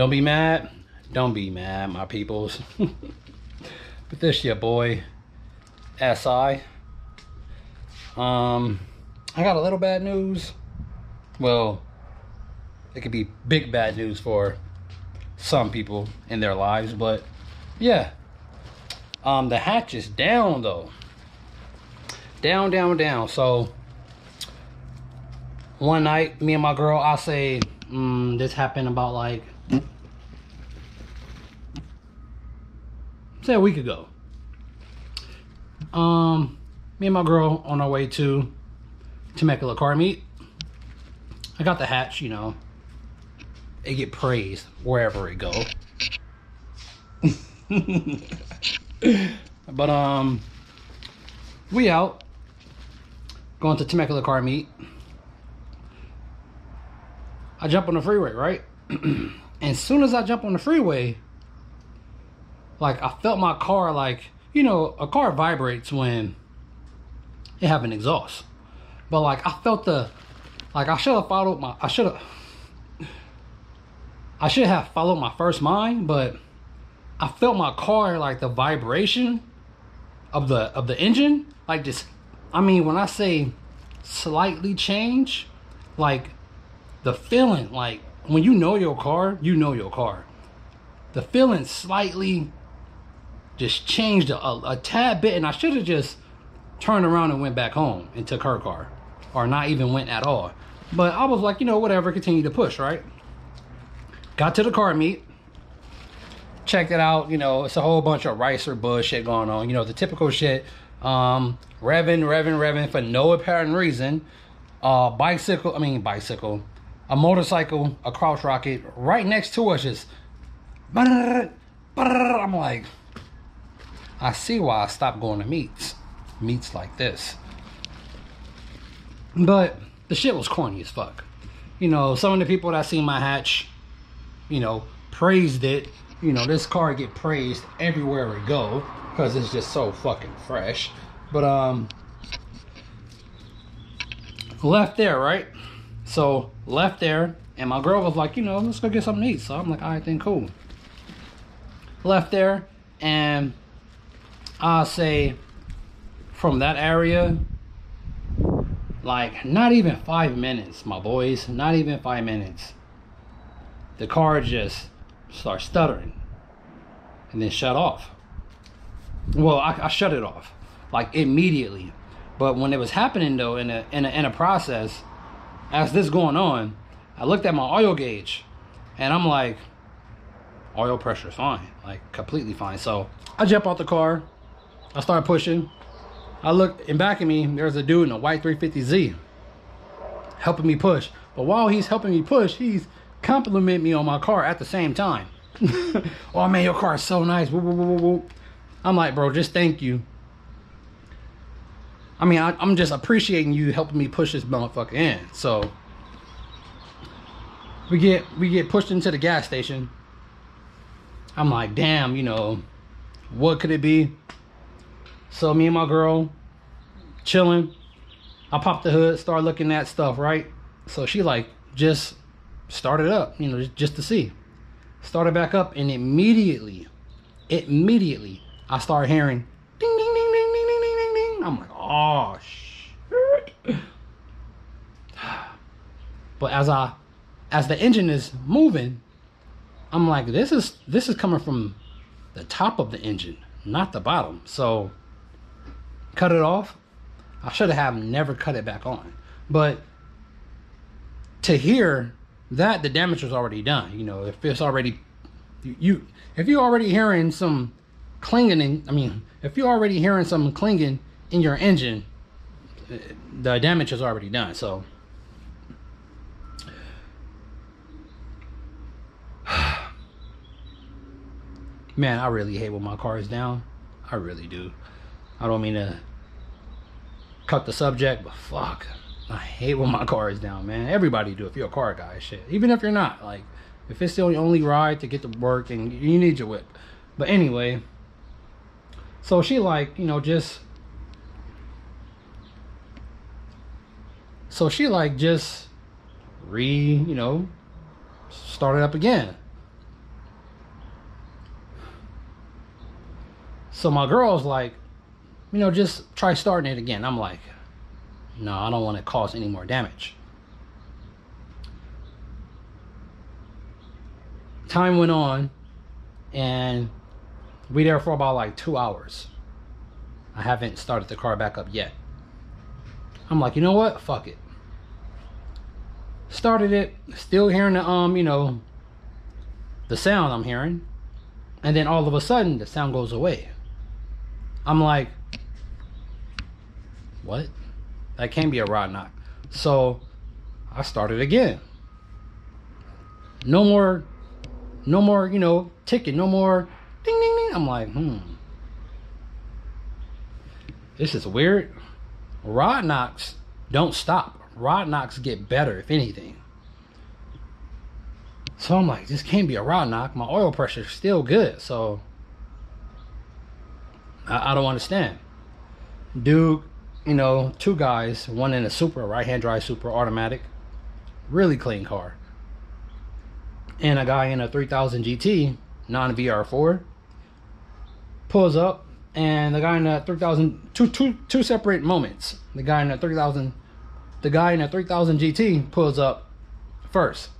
Don't be mad. Don't be mad, my peoples. but this your boy, SI. Um, I got a little bad news. Well, it could be big bad news for some people in their lives, but yeah. Um, the hatch is down though. Down, down, down. So one night, me and my girl, I say, mm, this happened about like say a week ago. Um, me and my girl on our way to Temecula car meet. I got the hatch, you know. It get praised wherever it go. but um, we out going to Temecula car meet. I jump on the freeway, right? and as soon as I jump on the freeway, like I felt my car like you know a car vibrates when it have an exhaust, but like I felt the like I should have followed my I should have I should have followed my first mind, but I felt my car like the vibration of the of the engine like just I mean when I say slightly change like the feeling like when you know your car you know your car. The feeling slightly just changed a, a, tad bit and I should have just turned around and went back home and took her car or not even went at all but I was like you know whatever continue to push right got to the car meet checked it out. You know, it's a whole bunch of ricer bullshit going on. You know, the typical shit. Um, revving, revving, revving for no apparent reason. Uh, bicycle, I mean bicycle, a motorcycle, a cross rocket right next to us just. I'm like, I see why I stopped going to meets. Meets like this. But the shit was corny as fuck. You know, some of the people that seen my hatch, you know, praised it you know, this car get praised everywhere we go because it's just so fucking fresh. But um, left there, right? So left there, and my girl was like, you know, let's go get something to eat. So I'm like, all right, then cool. Left there, and I say from that area, like not even five minutes, my boys, not even five minutes. The car just starts stuttering and then shut off. Well, I, I shut it off like immediately. But when it was happening though, in a, in a in a process, as this going on, I looked at my oil gauge, and I'm like, oil pressure fine, like completely fine. So I jump out the car, I start pushing. I look in back of me, there's a dude in a white 350Z helping me push. But while he's helping me push, he's compliment me on my car at the same time. oh man, your car is so nice. I'm like, bro, just thank you. I mean, I, am just appreciating you helping me push this motherfucker in. So we get we get pushed into the gas station. I'm like, damn, you know, what could it be? So me and my girl chilling. I pop the hood, start looking at stuff, right? So she like just started up, you know, just to see. Started back up, and immediately, immediately, I start hearing ding, ding, ding, ding, ding, ding, ding, ding. I'm like, oh shit. But as I, as the engine is moving, I'm like, this is this is coming from the top of the engine, not the bottom. So, cut it off. I should have never cut it back on. But to hear that the damage was already done. You know, if it's already you if you're already hearing some clinging in, I mean, if you're already hearing some clinging in your engine, the damage is already done. So man, I really hate when my car is down. I really do. I don't mean to cut the subject, but fuck, I hate when my car is down, man. Everybody do if you're a car guy, shit. Even if you're not, like, if it's the only ride to get to work and you need your whip. But anyway, so she like, you know, just. So she like just re, you know, started up again. So my girl's like, you know, just try starting it again. I'm like, no, I don't want to cause any more damage. Time went on, and we there for about like two hours. I haven't started the car back up yet. I'm like, you know what? Fuck it. Started it, still hearing the um, you know, the sound I'm hearing. And then all of a sudden the sound goes away. I'm like, what? That can't be a rod knock. So I started again. No more, no more, you know, ticking, no more ding ding ding. I'm like, hmm. This is weird. Rod knocks don't stop. Rod knocks get better, if anything. So I'm like, this can't be a rod knock. My oil pressure is still good. So I, I don't understand. Dude, you know, two guys, one in a Supra, right hand drive Supra automatic, really clean car. And a guy in a 3000 GT, non VR4, pulls up, and the guy in a 3000, two, two, two separate moments. The guy in a 3000, the guy in a 3000 GT pulls up first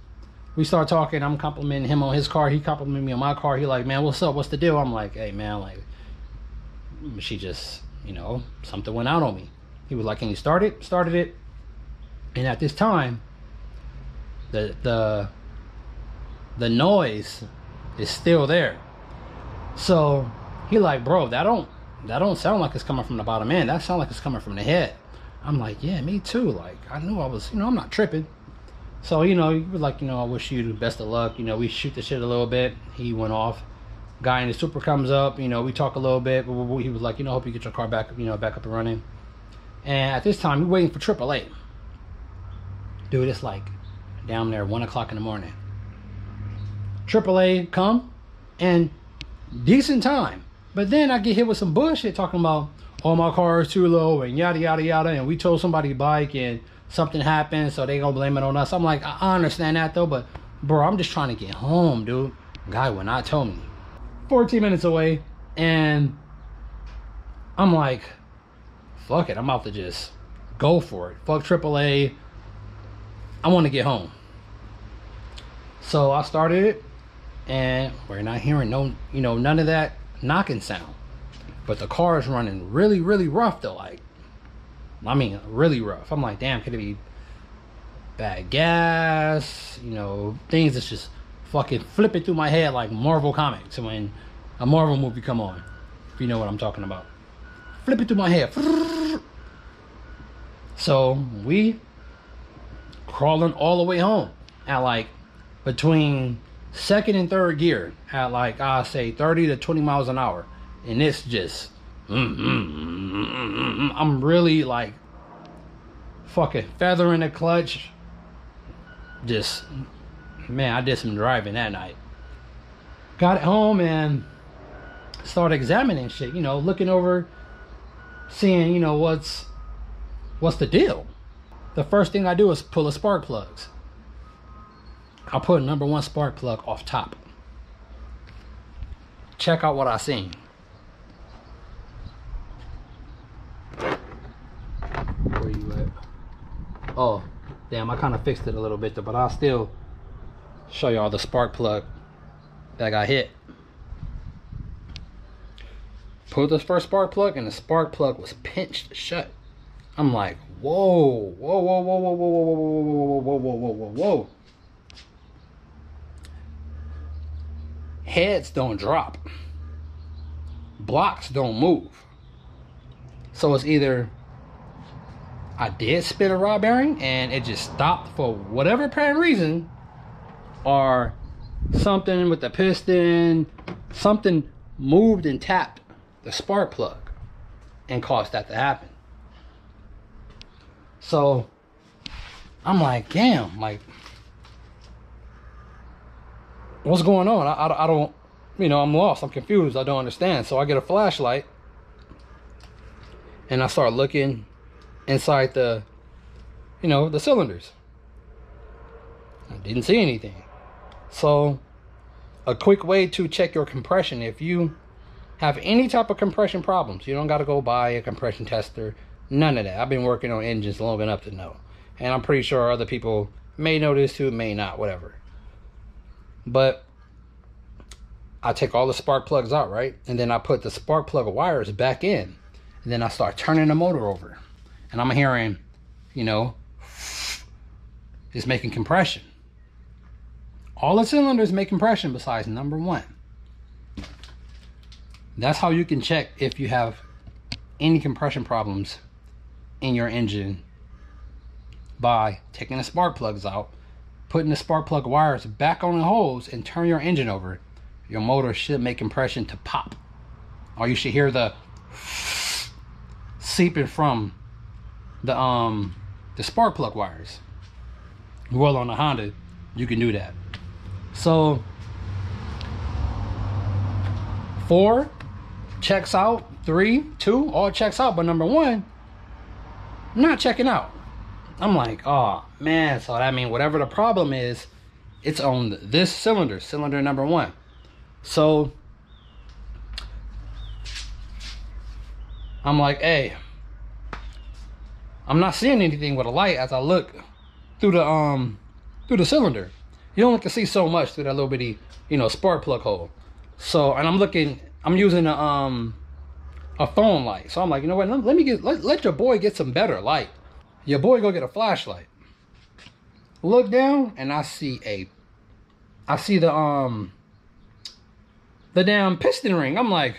we start talking. I'm complimenting him on his car. He complimented me on my car. He like, man, what's up? What's the deal? I'm like, hey, man, like, she just, you know, something went out on me. He was like, can you start it? Started it. And at this time, the the the noise is still there. So he like, bro, that don't that don't sound like it's coming from the bottom end. That sound like it's coming from the head. I'm like, yeah, me too. Like I knew I was, you know, I'm not tripping. So, you know, he was like, you know, I wish you the best of luck. You know, we shoot the shit a little bit. He went off. Guy in the Supra comes up, you know, we talk a little bit. He was like, you know, hope you get your car back, you know, back up and running. And at this time, we're waiting for AAA. Dude, it's like down there, 1 o'clock in the morning. AAA come and decent time. But then I get hit with some bullshit talking about, oh, my car is too low and yada, yada, yada. And we told somebody bike and something happened, so they gonna blame it on us. I'm like, I understand that though, but bro, I'm just trying to get home, dude. Guy would not tell me. 14 minutes away, and I'm like, fuck it, I'm about to just go for it. Fuck AAA. I want to get home. So I started it, and we're not hearing no, you know, none of that knocking sound. But the car is running really, really rough though. Like I mean, really rough. I'm like, damn, could it be bad gas? You know, things that's just fucking flipping through my head like Marvel comics when a Marvel movie come on. If you know what I'm talking about. Flipping through my head. So we crawling all the way home at like between second and third gear at like I say 30 to 20 miles an hour. And it's just Mm-hmm. I'm really like fucking feathering the clutch. Just man, I did some driving that night. Got home and started examining shit, you know, looking over, seeing, you know, what's what's the deal. The first thing I do is pull the spark plugs. I put number one spark plug off top. Check out what I seen. Where you at? Oh, damn, I kind of fixed it a little bit, but I'll still show y'all the spark plug that got hit. Put this first spark plug and the spark plug was pinched shut. I'm like, whoa, whoa, whoa, whoa, whoa, whoa, whoa, whoa, whoa, whoa, whoa, whoa, whoa, whoa. Heads don't drop. Blocks don't move. So it's either I did spin a rod bearing and it just stopped for whatever apparent reason, or something with the piston, something moved and tapped the spark plug and caused that to happen. So I'm like, damn, like, what's going on? I, I, I don't, you know, I'm lost. I'm confused. I don't understand. So I get a flashlight and I start looking inside the, you know, the cylinders. I didn't see anything. So, a quick way to check your compression if you have any type of compression problems, you don't got to go buy a compression tester. None of that. I've been working on engines long enough to know. And I'm pretty sure other people may know this too, may not, whatever. But I take all the spark plugs out, right? And then I put the spark plug wires back in. And then I start turning the motor over. And I'm hearing, you know, it's making compression. All the cylinders make compression besides number one. That's how you can check if you have any compression problems in your engine by taking the spark plugs out, putting the spark plug wires back on the holes, and turn your engine over. Your motor should make compression to pop. Or you should hear the seeping from the um the spark plug wires. Well on the Honda, you can do that. So four checks out, three, two, all checks out, but number one, not checking out. I'm like, oh man, so I mean whatever the problem is, it's on this cylinder, cylinder number one. So I'm like, hey, I'm not seeing anything with a light as I look through the um through the cylinder. You only can see so much through that little bitty, you know, spark plug hole. So and I'm looking, I'm using a um a phone light. So I'm like, you know what? Let, let me get let, let your boy get some better light. Your boy go get a flashlight. Look down and I see a I see the um the damn piston ring. I'm like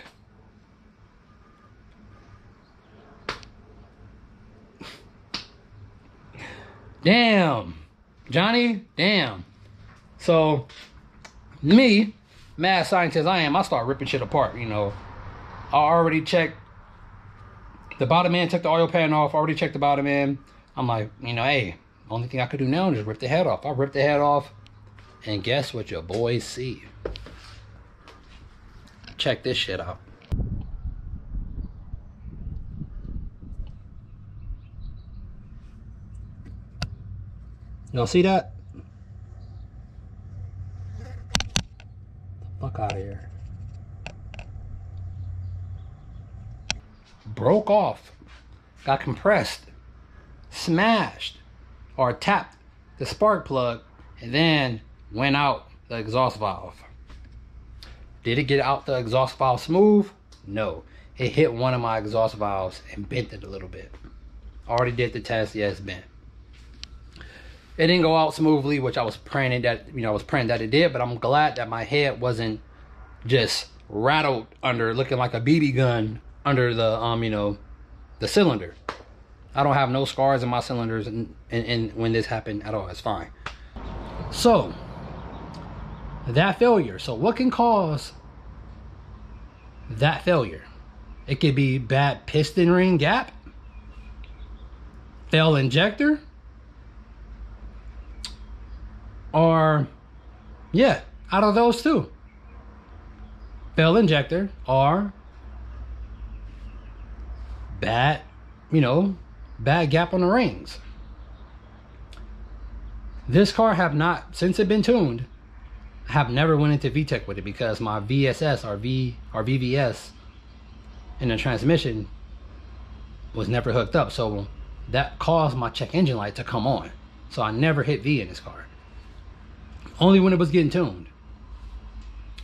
Damn. Johnny, damn. So me, mad scientist I am, I start ripping shit apart, you know. I already checked the bottom end, took the oil pan off, already checked the bottom end. I'm like, you know, hey, only thing I could do now is rip the head off. I ripped the head off, and guess what your boys see? Check this shit out. Y'all see that? Fuck out of here. Broke off, got compressed, smashed, or tapped the spark plug, and then went out the exhaust valve. Did it get out the exhaust valve smooth? No. It hit one of my exhaust valves and bent it a little bit. Already did the test, yes, bent. It didn't go out smoothly, which I was praying that you know I was praying that it did, but I'm glad that my head wasn't just rattled under, looking like a BB gun under the um you know the cylinder. I don't have no scars in my cylinders, and, and, when this happened at all, it's fine. So that failure. So what can cause that failure? It could be bad piston ring gap, fail injector or yeah, out of those two. Bell injector or bad, you know, bad gap on the rings. This car have not, since it been tuned, have never went into VTEC with it because my VSS or V or VVS in the transmission was never hooked up. So that caused my check engine light to come on. So I never hit V in this car. Only when it was getting tuned.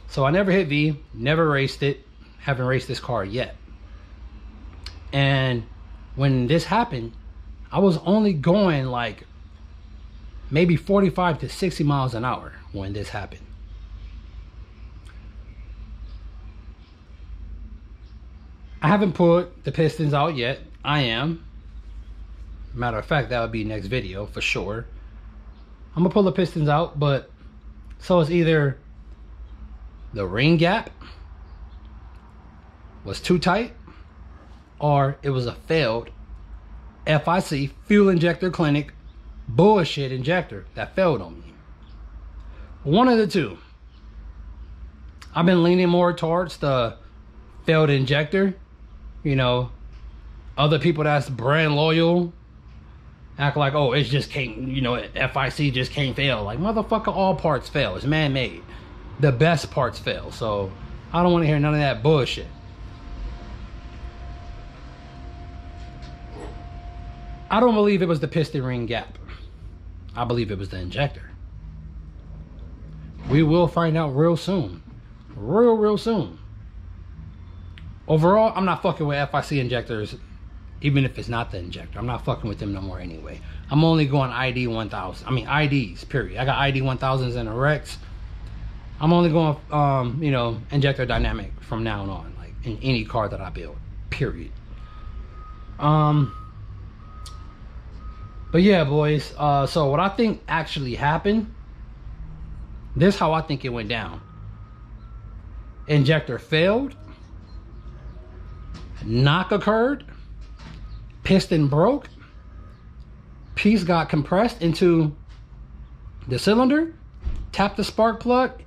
So I never hit V, never raced it, haven't raced this car yet. And when this happened, I was only going like maybe 45 to 60 miles an hour when this happened. I haven't put the pistons out yet. I am. Matter of fact, that would be next video for sure. I'm gonna pull the pistons out, but so it's either the ring gap was too tight or it was a failed FIC fuel injector clinic bullshit injector that failed on me. One of the two. I've been leaning more towards the failed injector. You know, other people that's brand loyal act like, oh, it just can't, you know, FIC just can't fail. Like, motherfucker, all parts fail. It's man made. The best parts fail. So I don't want to hear none of that bullshit. I don't believe it was the piston ring gap. I believe it was the injector. We will find out real soon. Real, real soon. Overall, I'm not fucking with FIC injectors even if it's not the injector. I'm not fucking with them no more anyway. I'm only going ID 1000. I mean, IDs, period. I got ID 1000s and a Rex. I'm only going, um, you know, injector dynamic from now on, like in any car that I build, period. Um, but yeah, boys. Uh, so what I think actually happened, this is how I think it went down. Injector failed. Knock occurred. Piston broke. Piece got compressed into the cylinder. Tapped the spark plug.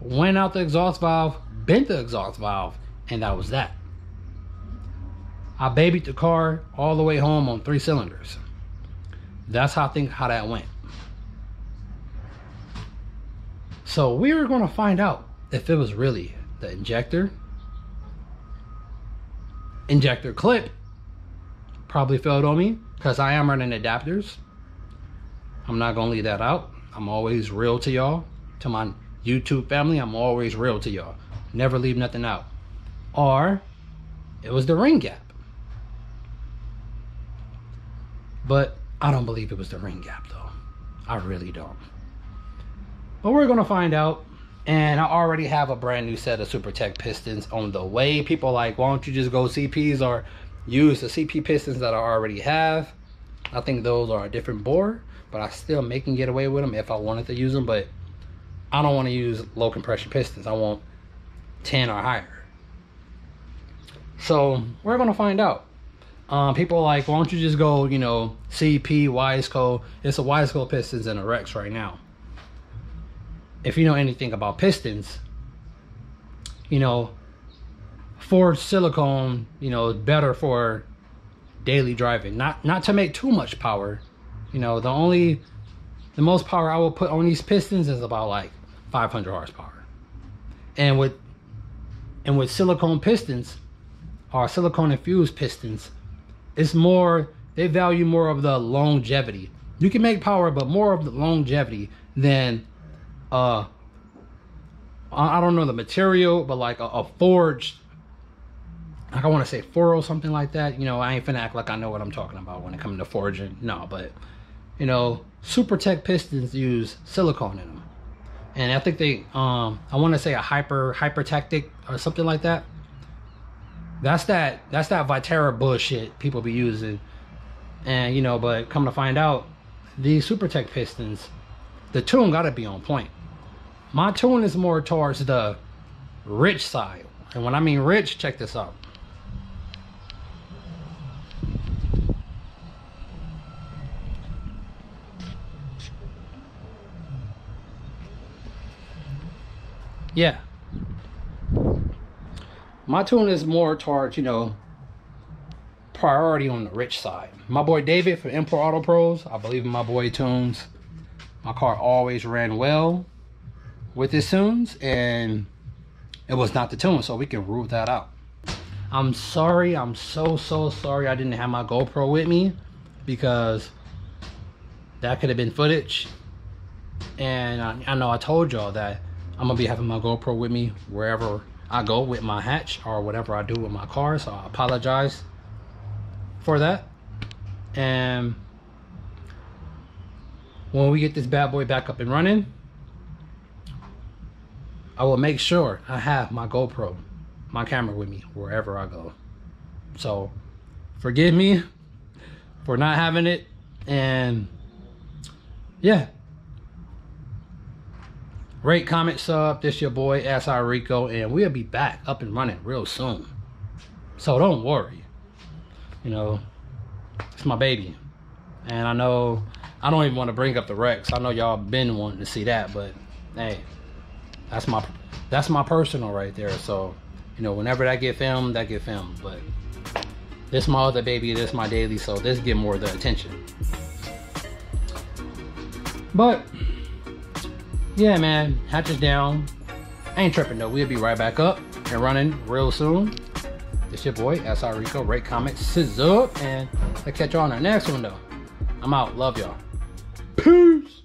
Went out the exhaust valve. Bent the exhaust valve. And that was that. I babied the car all the way home on three cylinders. That's how I think how that went. So we were going to find out if it was really the injector. Injector clip probably failed on me because I am running adapters. I'm not going to leave that out. I'm always real to y'all. To my YouTube family, I'm always real to y'all. Never leave nothing out. Or it was the ring gap. But I don't believe it was the ring gap though. I really don't. But we're gonna find out. And I already have a brand new set of Supertech pistons on the way. People like, why don't you just go CPs or use the CP pistons that I already have? I think those are a different bore, but I still may can get away with them if I wanted to use them. But I don't want to use low compression pistons. I want 10 or higher. So we're gonna find out. Um, people are like, why don't you just go, you know, CP, Wiseco. It's a Wiseco Pistons and a Rex right now. If you know anything about pistons, you know, forged silicone, you know, better for daily driving. Not not to make too much power. You know, the only the most power I will put on these pistons is about like 500 horsepower. And with and with silicone pistons or silicone infused pistons, it's more they value more of the longevity. You can make power, but more of the longevity than uh I don't know the material, but like a, a forged like I want to say four or something like that. You know, I ain't finna act like I know what I'm talking about when it comes to forging. No, but you know, Supertech pistons use silicone in them, and I think they um I want to say a hyper hypertactic or something like that. That's that that's that Viterra bullshit people be using. And you know, but come to find out, these Supertech pistons, the tune gotta be on point. My tune is more towards the rich side. And when I mean rich, check this out. Yeah, my tune is more towards, you know, priority on the rich side. My boy David from Import Auto Pros, I believe in my boy tunes. My car always ran well with his tunes, and it was not the tune, so we can rule that out. I'm sorry, I'm so, so sorry I didn't have my GoPro with me because that could have been footage. And I, I know I told y'all that I'm gonna be having my GoPro with me wherever I go with my hatch or whatever I do with my car. So I apologize for that. And when we get this bad boy back up and running, I will make sure I have my GoPro, my camera with me wherever I go. So forgive me for not having it. And yeah, Rate, comment, sub. This your boy, SI Ricko, and we'll be back up and running real soon. So don't worry. You know, it's my baby. And I know, I don't even want to bring up the Rex. I know y'all been wanting to see that, but hey, that's my, that's my personal right there. So, you know, whenever that get filmed, that get filmed. But this my other baby, this my daily, so this get more of the attention. But yeah, man, hatch is down. I ain't tripping though. We'll be right back up and running real soon. It's your boy, SI Ricko. Rate, comment, scissors up. And I'll catch y'all on our next one, though. I'm out. Love y'all. Peace.